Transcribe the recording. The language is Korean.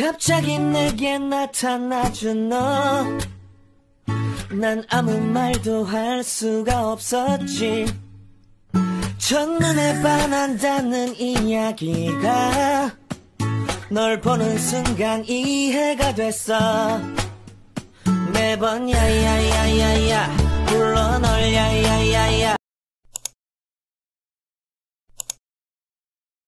갑자기 내게 나타나준 너. 난 아무 말도 할 수가 없었지. 첫눈에 반한다는 이야기가 널 보는 순간 이해가 됐어. 매번 야야.